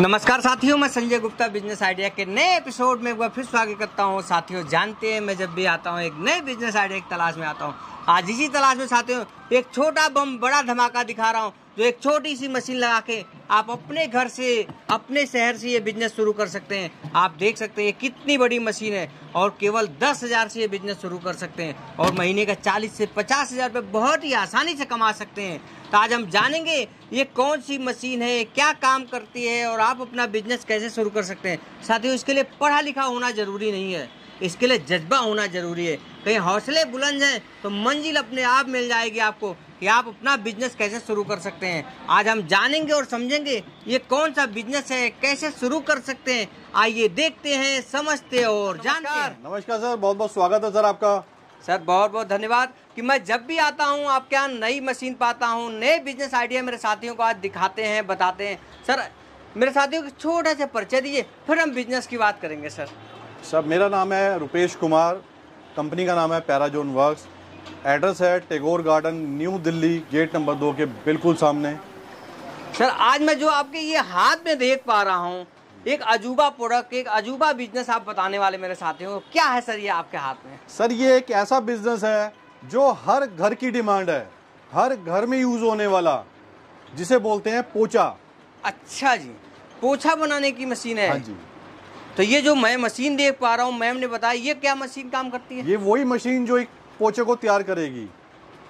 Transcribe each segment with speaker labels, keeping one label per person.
Speaker 1: नमस्कार साथियों, मैं संजय गुप्ता बिज़नेस आइडिया के नए एपिसोड में एक बार फिर स्वागत करता हूँ। साथियों, जानते हैं, मैं जब भी आता हूँ, एक नए बिज़नेस आइडिया की तलाश में आता हूँ। आज इसी तलाश में साथियों, एक छोटा बम बड़ा धमाका दिखा रहा हूँ। जो एक छोटी सी मशीन लगा के आप अपने घर से, अपने शहर से ये बिज़नेस शुरू कर सकते हैं। आप देख सकते हैं ये कितनी बड़ी मशीन है और केवल दस हज़ार से ये बिज़नेस शुरू कर सकते हैं और महीने का चालीस से पचास हज़ार रुपये बहुत ही आसानी से कमा सकते हैं। तो आज हम जानेंगे ये कौन सी मशीन है क्या काम करती है और आप अपना बिज़नेस कैसे शुरू कर सकते हैं। साथियों, इसके लिए पढ़ा लिखा होना ज़रूरी नहीं है। इसके लिए जज्बा होना ज़रूरी है। कहीं हौसले बुलंद हैं तो मंजिल अपने आप मिल जाएगी आपको कि आप अपना बिज़नेस कैसे शुरू कर सकते हैं। आज हम जानेंगे और समझेंगे ये कौन सा बिज़नेस है कैसे शुरू कर सकते हैं। आइए देखते हैं समझते हैं और जानते हैं।
Speaker 2: नमस्कार सर बहुत बहुत स्वागत है सर आपका।
Speaker 1: सर बहुत बहुत धन्यवाद कि मैं जब भी आता हूँ आपके यहाँ नई मशीन पाता हूँ नए बिज़नेस आइडिया मेरे साथियों को आज दिखाते हैं बताते हैं। सर मेरे साथियों को छोटा सा परिचय दीजिए फिर हम बिज़नेस की बात करेंगे सर।
Speaker 2: सर मेरा नाम है रुपेश कुमार कंपनी का नाम है पैराजोन वर्क्स। एड्रेस है Tagore garden new Delhi gate number दो के बिल्कुल सामने।
Speaker 1: सर आज मैं जो आपके ये हाथ में देख पा रहा हूँ एक अजूबा प्रोडक्ट एक अजूबा बिज़नेस आप बताने वाले मेरे साथियों को क्या है सर ये आपके हाथ में?
Speaker 2: सर ये एक ऐसा बिज़नेस है जो हर घर की डिमांड है हर घर में यूज़ होने वाला जिसे बोलते हैं पोचा।
Speaker 1: अच्छा जी पोछा बनाने की मशीन है।
Speaker 2: हाँ जी।
Speaker 1: तो ये जो मैं मशीन देख पा रहा हूँ मैम ने बताया ये क्या मशीन काम करती है?
Speaker 2: ये वही मशीन जो एक पोचे को तैयार करेगी।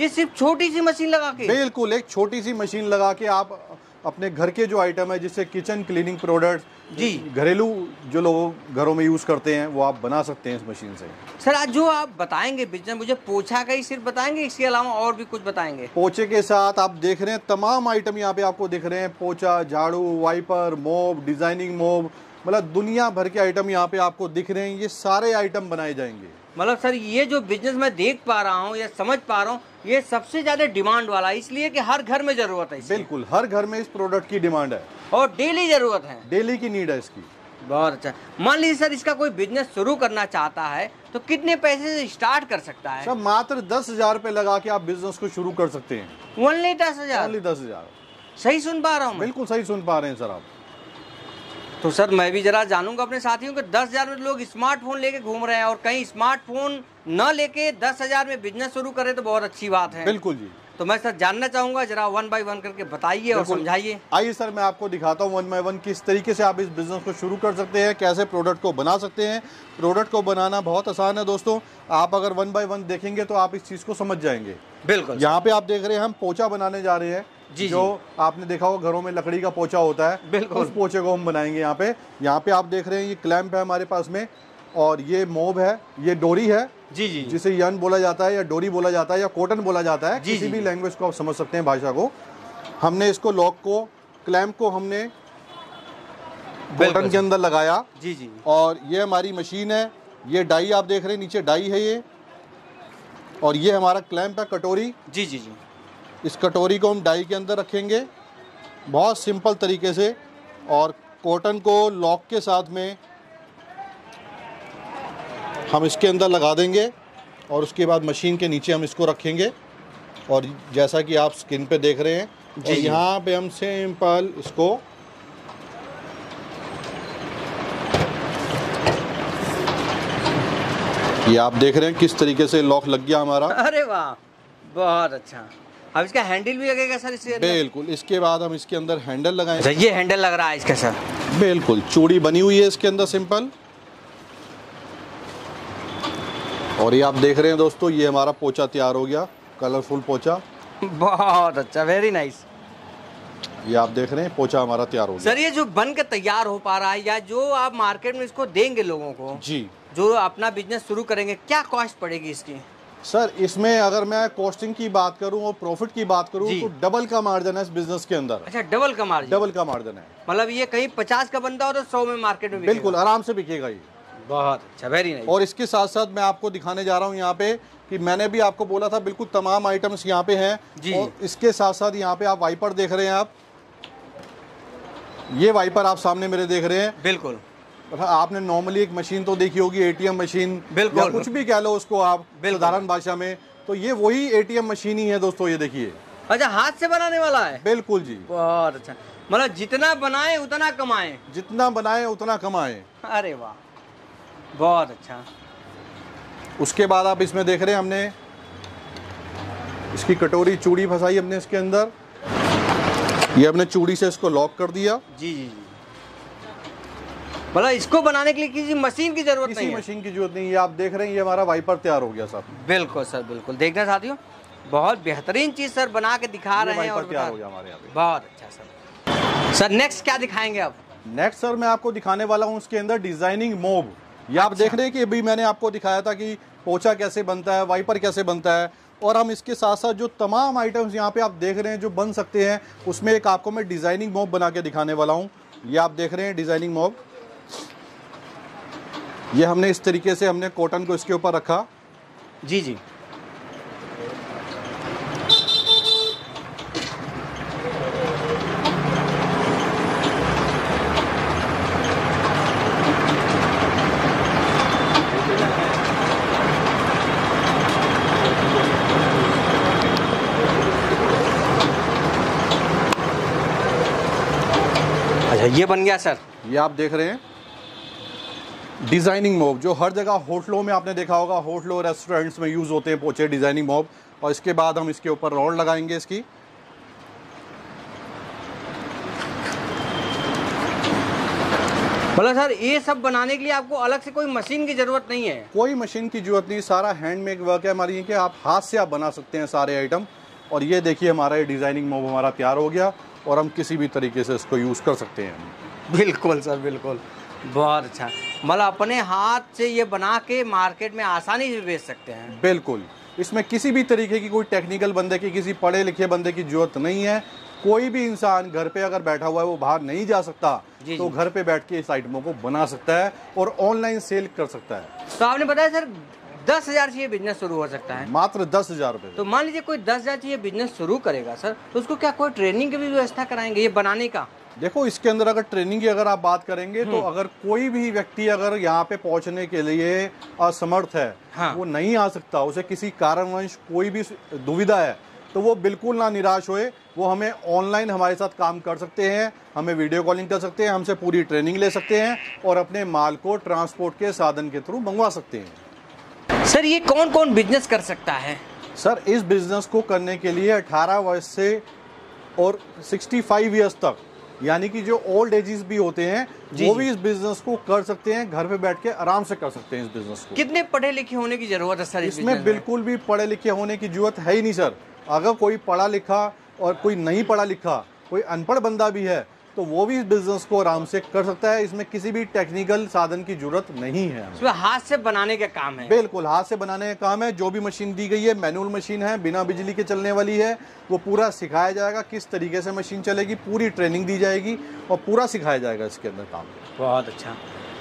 Speaker 1: ये सिर्फ़ छोटी सी मशीन लगा के?
Speaker 2: बिल्कुल एक छोटी सी मशीन लगा के आप अपने घर के जो आइटम है जिससे किचन क्लीनिंग प्रोडक्ट
Speaker 1: जी।
Speaker 2: घरेलू जो लोग घरों में यूज़ करते हैं वो आप बना सकते हैं इस मशीन से।
Speaker 1: सर आज जो आप बताएँगे बिज़नेस मुझे पोछा का ही सिर्फ़ बताएँगे इसके अलावा और भी कुछ बताएँगे?
Speaker 2: पोचे के साथ आप देख रहे हैं तमाम आइटम यहाँ पे आपको दिख रहे हैं पोचा झाड़ू वाइपर मोब डिज़ाइनिंग मोब मतलब दुनिया भर के आइटम यहाँ पे आपको दिख रहे हैं ये सारे आइटम बनाए जाएँगे।
Speaker 1: मतलब सर ये जो बिज़नेस मैं देख पा रहा हूँ या समझ पा रहा हूँ ये सबसे ज़्यादा डिमांड वाला है इसलिए कि हर घर में ज़रूरत है
Speaker 2: बिल्कुल हर घर में इस प्रोडक्ट की डिमांड है।
Speaker 1: और डेली ज़रूरत है।
Speaker 2: डेली की नीड है इसकी।
Speaker 1: बहुत अच्छा। मान लीजिए सर इसका कोई बिज़नेस शुरू करना चाहता है तो कितने पैसे से स्टार्ट कर सकता है?
Speaker 2: सर मात्र दस हज़ार रुपए लगा के आप बिज़नेस को शुरू कर सकते हैं।
Speaker 1: ओनली दस हज़ार?
Speaker 2: ओनली दस हज़ार।
Speaker 1: सही सुन पा रहा हूँ
Speaker 2: बिल्कुल सही सुन पा रहे हैं सर आप।
Speaker 1: तो सर मैं भी जरा जानूँगा अपने साथियों के दस हज़ार में लोग स्मार्टफ़ोन लेके घूम रहे हैं और कहीं स्मार्टफ़ोन न लेके दस हज़ार में बिज़नेस शुरू करें तो बहुत अच्छी बात है।
Speaker 2: बिल्कुल जी।
Speaker 1: तो मैं सर जानना चाहूँगा जरा वन बाय वन करके बताइए और समझाइए।
Speaker 2: आइए सर मैं आपको दिखाता हूँ वन बाय वन किस तरीके से आप इस बिज़नेस को शुरू कर सकते हैं कैसे प्रोडक्ट को बना सकते हैं। प्रोडक्ट को बनाना बहुत आसान है दोस्तों। आप अगर वन बाय वन देखेंगे तो आप इस चीज़ को समझ जाएँगे।
Speaker 1: बिल्कुल।
Speaker 2: यहाँ पे आप देख रहे हैं हम पोचा बनाने जा रहे हैं।
Speaker 1: जी,
Speaker 2: जो जी। आपने देखा होगा घरों में लकड़ी का पोचा होता है।
Speaker 1: बिल्कुल।
Speaker 2: उस पोचे को हम बनाएँगे यहाँ पे। यहाँ पे आप देख रहे हैं ये क्लैंप है हमारे पास में और ये मोब है ये डोरी है
Speaker 1: जी जी।
Speaker 2: जिसे यन बोला जाता है या डोरी बोला जाता है या कॉटन बोला जाता है। किसी भी लैंग्वेज को आप समझ सकते हैं भाषा को। हमने इसको लॉक को क्लैम्प को हमने कॉटन के अंदर लगाया।
Speaker 1: जी जी।
Speaker 2: और ये हमारी मशीन है ये डाई आप देख रहे हैं नीचे डाई है ये। और ये हमारा क्लैंप है कटोरी।
Speaker 1: जी जी जी।
Speaker 2: इस कटोरी को हम डाई के अंदर रखेंगे बहुत सिंपल तरीके से और कॉटन को लॉक के साथ में हम इसके अंदर लगा देंगे और उसके बाद मशीन के नीचे हम इसको रखेंगे और जैसा कि आप स्क्रीन पे देख रहे हैं
Speaker 1: जी, जी।
Speaker 2: यहाँ पे हम सिंपल इसको ये आप देख रहे हैं किस तरीके से लॉक लग गया हमारा
Speaker 1: अरे वाह बहुत अच्छा अब इसका हैंडल भी लगेगा सर इसके
Speaker 2: बिल्कुल इसके बाद हम इसके अंदर हैंडल
Speaker 1: अच्छा
Speaker 2: लगाएँगे
Speaker 1: ये हैंडल लग रहा है इसका सर।
Speaker 2: बिल्कुल चूड़ी बनी हुई है इसके अंदर सिंपल। और ये आप देख रहे हैं दोस्तों ये हमारा पोचा तैयार हो गया कलरफुल पोचा।
Speaker 1: बहुत अच्छा वेरी नाइस
Speaker 2: ये आप देख रहे हैं पोचा हमारा तैयार हो गया।
Speaker 1: सर ये जो बन के तैयार हो पा रहा है या जो आप मार्केट में इसको देंगे लोगों को
Speaker 2: जी।
Speaker 1: जो अपना बिज़नेस शुरू करेंगे क्या कॉस्ट पड़ेगी इसकी?
Speaker 2: सर इसमें अगर मैं कॉस्टिंग की बात करूँ और प्रॉफिट की बात करूँ तो डबल का मार्जिन है इस बिज़नेस के अंदर।
Speaker 1: अच्छा डबल का मार्जिन
Speaker 2: डबल का मार्जिन है।
Speaker 1: मतलब ये कहीं पचास का बनता हो तो सौ में मार्केट में
Speaker 2: बिल्कुल आराम से बिकेगा ये।
Speaker 1: बहुत अच्छा वेरी नाइस
Speaker 2: और इसके साथ साथ मैं आपको दिखाने जा रहा हूँ यहाँ पे कि मैंने भी आपको बोला था बिल्कुल तमाम आइटम्स यहाँ पे हैं।
Speaker 1: जी।
Speaker 2: और इसके साथ साथ यहाँ पे आप वाइपर देख रहे हैं आप। ये वाइपर आप सामने मेरे देख रहे हैं।
Speaker 1: बिल्कुल।
Speaker 2: आपने नॉर्मली एक मशीन तो देखी होगी एटीएम मशीन
Speaker 1: बिल्कुल।
Speaker 2: या कुछ भी कह लो उसको आप। साधारण भाषा में। तो ये वही एटीएम मशीन ही है दोस्तों ये देखिए।
Speaker 1: अच्छा हाथ से बनाने वाला है?
Speaker 2: बिल्कुल जी।
Speaker 1: बहुत अच्छा। मतलब जितना बनाए उतना कमाए?
Speaker 2: जितना बनाए उतना कमाए।
Speaker 1: अरे वाह। बहुत अच्छा।
Speaker 2: उसके बाद आप इसमें देख रहे हैं हमने इसकी कटोरी चूड़ी फंसाई हमने इसके अंदर। ये हमने चूड़ी से इसको लॉक कर दिया।
Speaker 1: जी जी जी। मतलब इसको बनाने के लिए किसी मशीन की ज़रूरत
Speaker 2: किसी
Speaker 1: नहीं है।
Speaker 2: मशीन की ज़रूरत नहीं है आप देख रहे हैं ये हमारा वाइपर तैयार हो गया सर
Speaker 1: बिल्कुल सर बिल्कुल। देखना साथियों बहुत बेहतरीन चीज़ सर बना के दिखा रहे हैं और
Speaker 2: तैयार हो गया हमारे यहाँ
Speaker 1: बहुत अच्छा सर। सर नेक्स्ट क्या दिखाएँगे अब
Speaker 2: नेक्स्ट सर मैं आपको दिखाने वाला हूँ उसके अंदर डिज़ाइनिंग मोब ये आप
Speaker 1: अच्छा।
Speaker 2: देख रहे हैं कि अभी मैंने आपको दिखाया था कि पोचा कैसे बनता है वाइपर कैसे बनता है और हम इसके साथ साथ जो तमाम आइटम्स यहाँ पे आप देख रहे हैं जो बन सकते हैं उसमें एक आपको मैं डिज़ाइनिंग मोब बना के दिखाने वाला हूँ। ये आप देख रहे हैं डिज़ाइनिंग मोब ये हमने इस तरीके से हमने कॉटन को इसके ऊपर रखा।
Speaker 1: जी जी। अच्छा ये बन गया सर?
Speaker 2: ये आप देख रहे हैं। डिज़ाइनिंग मोब जो हर जगह होटलों में आपने देखा होगा होटलों रेस्टोरेंट्स में यूज़ होते हैं पोचे डिज़ाइनिंग मोब और इसके बाद हम इसके ऊपर रॉड लगाएँगे इसकी।
Speaker 1: मतलब सर ये सब बनाने के लिए आपको अलग से कोई मशीन की ज़रूरत नहीं है।
Speaker 2: कोई मशीन की ज़रूरत नहीं सारा हैंडमेड वर्क है हमारी ये कि आप हाथ से आप बना सकते हैं सारे आइटम और ये देखिए हमारा ये डिज़ाइनिंग मोब हमारा तैयार हो गया और हम किसी भी तरीके से इसको यूज़ कर सकते हैं।
Speaker 1: बिल्कुल सर बिल्कुल। बहुत अच्छा। मतलब अपने हाथ से ये बना के मार्केट में आसानी से बेच सकते हैं।
Speaker 2: बिल्कुल। इसमें किसी भी तरीके की कोई टेक्निकल बंदे की किसी पढ़े लिखे बंदे की ज़रूरत नहीं है। कोई भी इंसान घर पे अगर बैठा हुआ है वो बाहर नहीं जा सकता
Speaker 1: जी,
Speaker 2: तो
Speaker 1: जी।
Speaker 2: घर पे बैठ के इस आइटमों को बना सकता है और ऑनलाइन सेल कर सकता है।
Speaker 1: तो आपने बताया सर दस हज़ार से ये बिज़नेस शुरू हो सकता है।
Speaker 2: मात्र दस हज़ार
Speaker 1: तो मान लीजिए कोई दस हज़ार से ये बिज़नेस शुरू करेगा सर तो उसको क्या कोई ट्रेनिंग की भी व्यवस्था कराएँगे ये बनाने का?
Speaker 2: देखो इसके अंदर अगर ट्रेनिंग की अगर आप बात करेंगे तो
Speaker 1: हम्म।
Speaker 2: अगर कोई भी व्यक्ति अगर यहाँ पे पहुँचने के लिए असमर्थ है
Speaker 1: हाँ।
Speaker 2: वो नहीं आ सकता उसे किसी कारणवश कोई भी दुविधा है तो वो बिल्कुल ना निराश होए वो हमें ऑनलाइन हमारे साथ काम कर सकते हैं हमें वीडियो कॉलिंग कर सकते हैं हमसे पूरी ट्रेनिंग ले सकते हैं और अपने माल को ट्रांसपोर्ट के साधन के थ्रू मंगवा सकते हैं
Speaker 1: सर ये कौन कौन बिज़नेस कर सकता है
Speaker 2: सर इस बिज़नेस को करने के लिए 18 वर्ष से और 65 इयर्स तक यानी कि जो ओल्ड एजेस भी होते हैं
Speaker 1: जी,
Speaker 2: वो भी इस बिज़नेस को कर सकते हैं घर पे बैठ के आराम से कर सकते हैं इस बिज़नेस को।
Speaker 1: कितने पढ़े लिखे होने की ज़रूरत है सर
Speaker 2: इसमें बिल्कुल भी पढ़े लिखे होने की ज़रूरत है ही नहीं सर। अगर कोई पढ़ा लिखा और कोई नहीं पढ़ा लिखा कोई अनपढ़ बंदा भी है तो वो भी इस बिज़नेस को आराम से कर सकता है। इसमें किसी भी टेक्निकल साधन की ज़रूरत नहीं है।
Speaker 1: इसमें हाथ से बनाने का काम है।
Speaker 2: बिल्कुल हाथ से बनाने का काम है। जो भी मशीन दी गई है मैनुअल मशीन है बिना बिजली के चलने वाली है वो पूरा सिखाया जाएगा किस तरीके से मशीन चलेगी पूरी ट्रेनिंग दी जाएगी और पूरा सिखाया जाएगा इसके अंदर काम।
Speaker 1: बहुत अच्छा।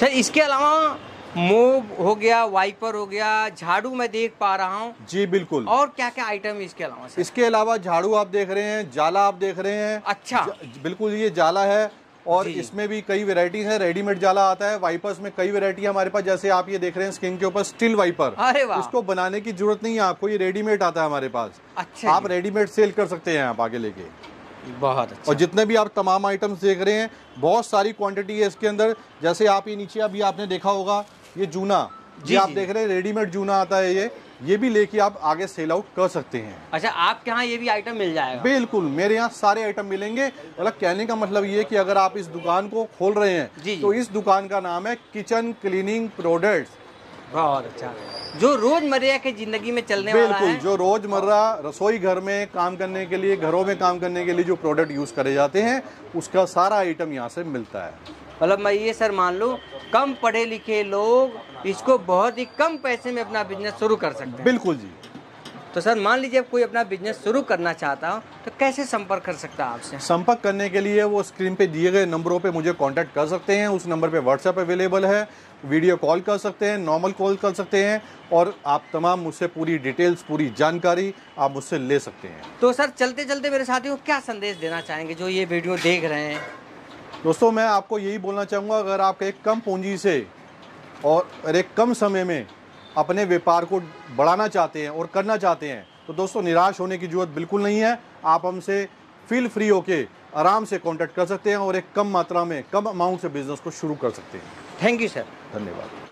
Speaker 1: सर इसके अलावा मोब हो गया वाइपर हो गया झाड़ू मैं देख पा रहा हूँ।
Speaker 2: जी बिल्कुल।
Speaker 1: और क्या क्या आइटम इसके अलावा सर
Speaker 2: इसके अलावा झाड़ू आप देख रहे हैं जाला आप देख रहे हैं।
Speaker 1: अच्छा।
Speaker 2: बिल्कुल ये जाला है और इसमें भी कई वेराइटीज है रेडीमेड जाला आता है वाइपर्स में कई वेराइटी है हमारे पास जैसे आप ये देख रहे हैं स्किन के ऊपर स्टील वाइपर
Speaker 1: अरे वाह।
Speaker 2: इसको बनाने की ज़रूरत नहीं है आपको ये रेडीमेड आता है हमारे पास।
Speaker 1: अच्छा
Speaker 2: आप रेडीमेड सेल कर सकते हैं आप आगे लेके।
Speaker 1: बहुत अच्छा।
Speaker 2: और जितने भी आप तमाम आइटम्स देख रहे हैं बहुत सारी क्वांटिटी है इसके अंदर। जैसे आप ये नीचे अभी आपने देखा होगा ये जूना।
Speaker 1: जी,
Speaker 2: ये आप देख रहे हैं रेडीमेड जूना आता है ये। ये भी लेके आप आगे सेल आउट कर सकते हैं।
Speaker 1: अच्छा आपके यहाँ ये भी आइटम मिल जाएगा?
Speaker 2: बिल्कुल मेरे यहाँ सारे आइटम मिलेंगे। मतलब कहने का मतलब ये कि अगर आप इस दुकान को खोल रहे
Speaker 1: जी,
Speaker 2: हैं
Speaker 1: जी।
Speaker 2: तो इस दुकान का नाम है किचन क्लीनिंग प्रोडक्ट्स
Speaker 1: बहुत अच्छा। जो रोज़मर्रा की ज़िंदगी में चलने वाला
Speaker 2: बिल्कुल
Speaker 1: है।
Speaker 2: जो रोज़मर्रा रसोई घर में काम करने के लिए घरों में काम करने के लिए जो प्रोडक्ट यूज़ करे जाते हैं उसका सारा आइटम यहाँ से मिलता है।
Speaker 1: मतलब मैं ये सर मान लूँ कम पढ़े लिखे लोग इसको बहुत ही कम पैसे में अपना बिज़नेस शुरू कर सकते हैं।
Speaker 2: बिल्कुल जी।
Speaker 1: तो सर मान लीजिए अब कोई अपना बिज़नेस शुरू करना चाहता हो तो कैसे संपर्क कर सकता है आपसे?
Speaker 2: संपर्क करने के लिए वो स्क्रीन पे दिए गए नंबरों पे मुझे कांटेक्ट कर सकते हैं उस नंबर पे व्हाट्सएप अवेलेबल है वीडियो कॉल कर सकते हैं नॉर्मल कॉल कर सकते हैं और आप तमाम मुझसे पूरी डिटेल्स पूरी जानकारी आप मुझसे ले सकते हैं।
Speaker 1: तो सर चलते चलते मेरे साथियों को क्या संदेश देना चाहेंगे जो ये वीडियो देख रहे हैं?
Speaker 2: दोस्तों मैं आपको यही बोलना चाहूँगा अगर आप एक कम पूंजी से और एक कम समय में अपने व्यापार को बढ़ाना चाहते हैं और करना चाहते हैं तो दोस्तों निराश होने की ज़रूरत बिल्कुल नहीं है। आप हमसे फील फ्री होके आराम से कांटेक्ट कर सकते हैं और एक कम मात्रा में कम अमाउंट से बिज़नेस को शुरू कर सकते हैं।
Speaker 1: थैंक यू सर
Speaker 2: धन्यवाद।